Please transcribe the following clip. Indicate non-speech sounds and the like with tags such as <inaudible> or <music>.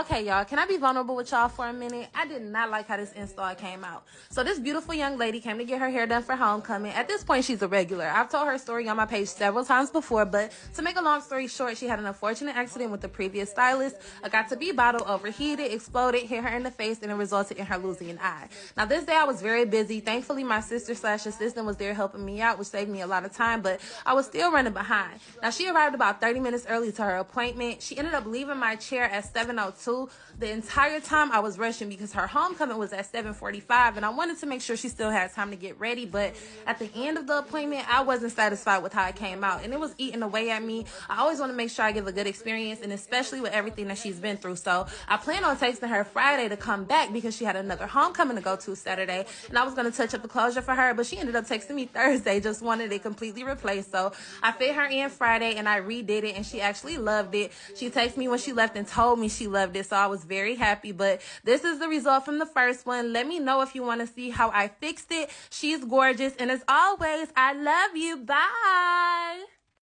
Okay, y'all, can I be vulnerable with y'all for a minute? I did not like how this install came out. So this beautiful young lady came to get her hair done for homecoming. At this point, she's a regular. I've told her story on my page several times before, but to make a long story short, she had an unfortunate accident with the previous stylist. A Got2b bottle overheated, exploded, hit her in the face, and it resulted in her losing an eye. Now, this day I was very busy. Thankfully, my sister slash assistant was there helping me out, which saved me a lot of time, but I was still running behind. Now, she arrived about 30 minutes early to her appointment. She ended up leaving my chair at 702 the entire time I was rushing because her homecoming was at 7:45 and I wanted to make sure she still had time to get ready, but at the end of the appointment, I wasn't satisfied with how it came out and it was eating away at me. I always want to make sure I give a good experience and especially with everything that she's been through. So, I plan on texting her Friday to come back because she had another homecoming to go to Saturday and I was going to touch up the closure for her, but she ended up texting me <laughs> Thursday just wanted it completely replaced. So, I fit her in Friday and I redid it and she actually loved it. She texted me when she left and told me she loved it. So, I was very happy. But this is the result from the first one. Let me know if you want to see how I fixed it. She's gorgeous. And as always, I love you. Bye.